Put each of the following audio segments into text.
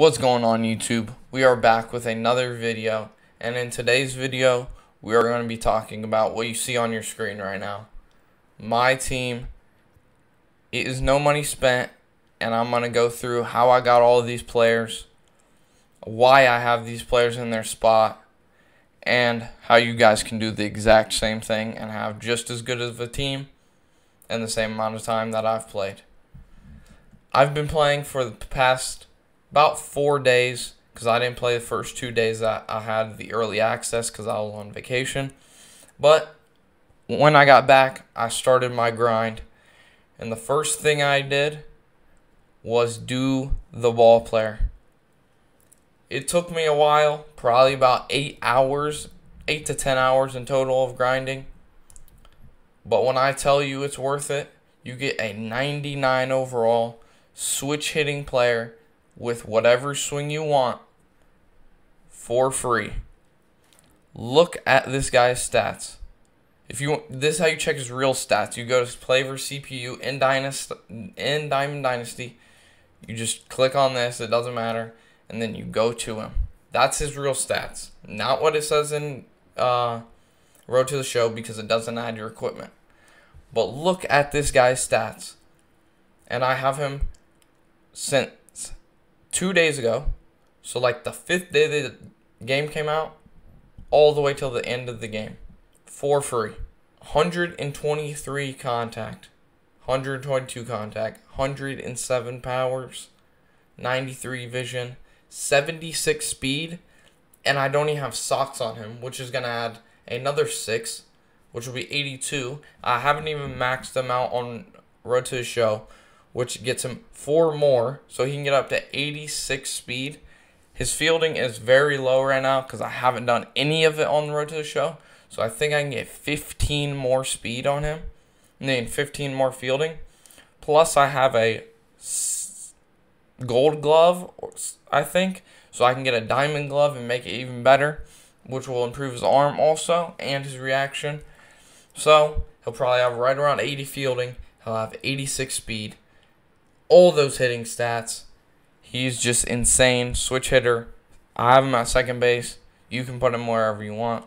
What's going on YouTube? We are back with another video and in today's video we are going to be talking about what you see on your screen right now. My team it is no money spent and I'm going to go through how I got all of these players, why I have these players in their spot, and how you guys can do the exact same thing and have just as good of a team in the same amount of time that I've played. I've been playing for the past about four days because I didn't play the first two days that I had the early access because I was on vacation. But when I got back, I started my grind. And the first thing I did was do the ball player. It took me a while, probably about eight hours, eight to ten hours in total of grinding. But when I tell you it's worth it, you get a 99 overall switch hitting player with whatever swing you want for free. Look at this guy's stats. If you want this is how you check his real stats. You go to play CPU in Dynasty in Diamond Dynasty. You just click on this, it doesn't matter, and then you go to him. That's his real stats. Not what it says in uh, Road to the Show because it doesn't add your equipment. But look at this guy's stats. And I have him sent two days ago. So like the fifth day the game came out, all the way till the end of the game, for free. 123 contact, 122 contact, 107 powers, 93 vision, 76 speed, and I don't even have socks on him, which is gonna add another six, which will be 82. I haven't even maxed them out on Road to the Show which gets him four more, so he can get up to 86 speed. His fielding is very low right now because I haven't done any of it on the road to the show. So I think I can get 15 more speed on him, and then 15 more fielding. Plus, I have a gold glove, I think, so I can get a diamond glove and make it even better, which will improve his arm also and his reaction. So he'll probably have right around 80 fielding. He'll have 86 speed all those hitting stats. He's just insane. Switch hitter. I have him at second base. You can put him wherever you want.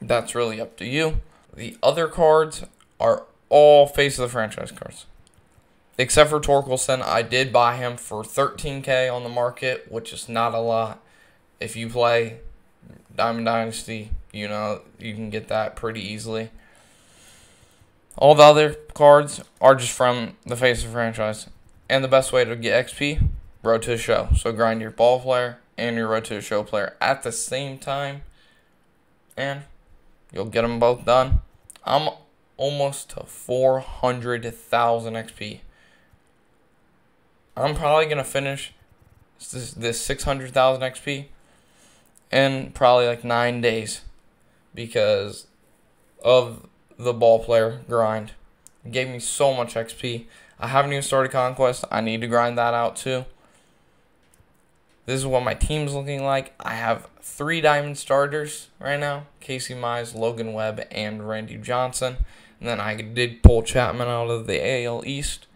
That's really up to you. The other cards are all face of the franchise cards. Except for Torkelson, I did buy him for 13k on the market, which is not a lot. If you play Diamond Dynasty, you know, you can get that pretty easily. All the other cards are just from the face of the franchise. And the best way to get XP, road to the show. So grind your ball player and your road to the show player at the same time. And you'll get them both done. I'm almost to 400,000 XP. I'm probably going to finish this, this 600,000 XP in probably like nine days because of the ball player grind. It gave me so much XP. I haven't even started Conquest. I need to grind that out too. This is what my team's looking like. I have three diamond starters right now. Casey Mize, Logan Webb, and Randy Johnson. And then I did pull Chapman out of the AL East.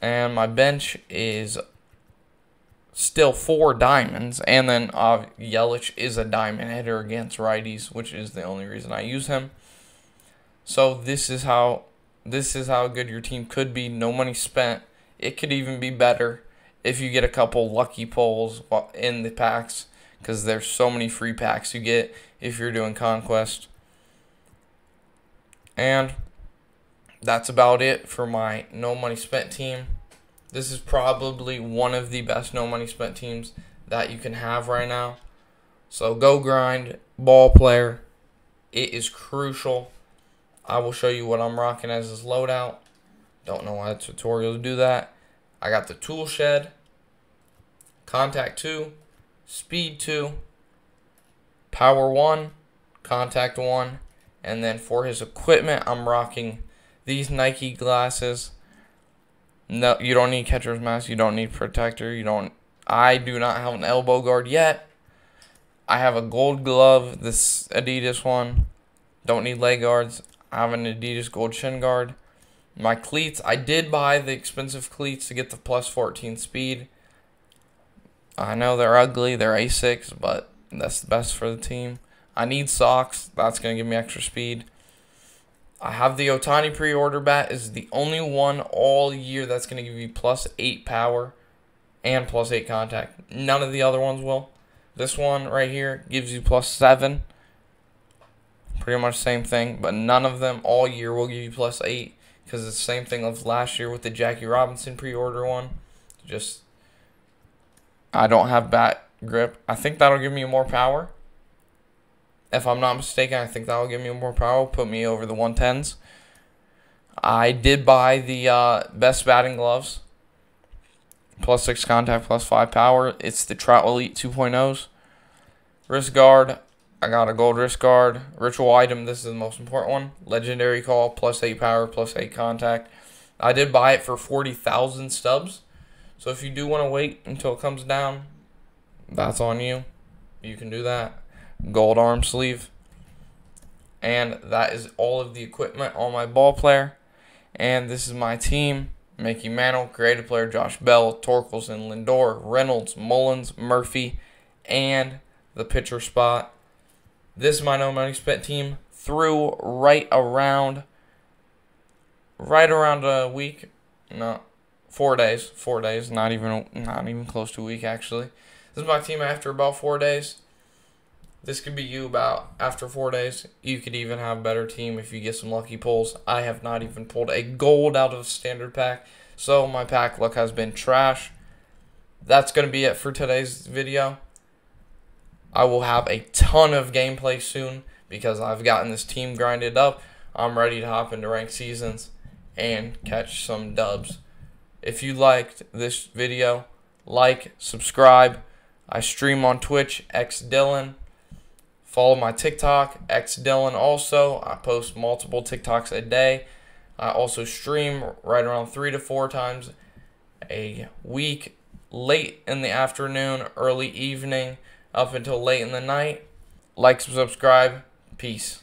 And my bench is still four diamonds. And then uh, Yelich is a diamond hitter against righties, which is the only reason I use him. So this is how this is how good your team could be. No money spent. It could even be better if you get a couple lucky pulls in the packs because there's so many free packs you get if you're doing conquest. And that's about it for my no money spent team. This is probably one of the best no money spent teams that you can have right now. So go grind, ball player. It is crucial I will show you what I'm rocking as this loadout. Don't know why the tutorials do that. I got the tool shed, contact 2, speed 2, power 1, contact 1, and then for his equipment, I'm rocking these Nike glasses. No, you don't need catcher's mask. You don't need protector. You don't. I do not have an elbow guard yet. I have a gold glove, this Adidas one. Don't need leg guards. I have an Adidas Gold Shin Guard. My cleats, I did buy the expensive cleats to get the plus 14 speed. I know they're ugly, they're A6, but that's the best for the team. I need socks. That's going to give me extra speed. I have the Ohtani pre-order bat. is the only one all year that's going to give you plus 8 power and plus 8 contact. None of the other ones will. This one right here gives you plus 7. Pretty much same thing, but none of them all year will give you plus 8 because it's the same thing of last year with the Jackie Robinson pre-order one. Just I don't have bat grip. I think that'll give me more power. If I'm not mistaken, I think that'll give me more power, put me over the 110s. I did buy the uh, best batting gloves. Plus 6 contact, plus 5 power. It's the Trout Elite 2.0s. Wrist guard, I got a gold wrist guard. Ritual item, this is the most important one. Legendary call, plus 8 power, plus 8 contact. I did buy it for 40,000 stubs. So if you do want to wait until it comes down, that's on you. You can do that gold arm sleeve. And that is all of the equipment on my ball player. And this is my team. Mickey Mantle, creative player Josh Bell, Torkelson, Lindor, Reynolds, Mullins, Murphy, and the pitcher spot. This is my no money spent team through right around right around a week. No, four days. Four days. Not even not even close to a week actually. This is my team after about four days. This could be you about after four days. You could even have a better team if you get some lucky pulls. I have not even pulled a gold out of a standard pack. So my pack luck has been trash. That's going to be it for today's video. I will have a ton of gameplay soon because I've gotten this team grinded up. I'm ready to hop into ranked seasons and catch some dubs. If you liked this video, like, subscribe. I stream on Twitch, xDilynn. Follow my TikTok, xDilynn also. I post multiple TikToks a day. I also stream right around three to four times a week, late in the afternoon, early evening, up until late in the night. Like, subscribe. Peace.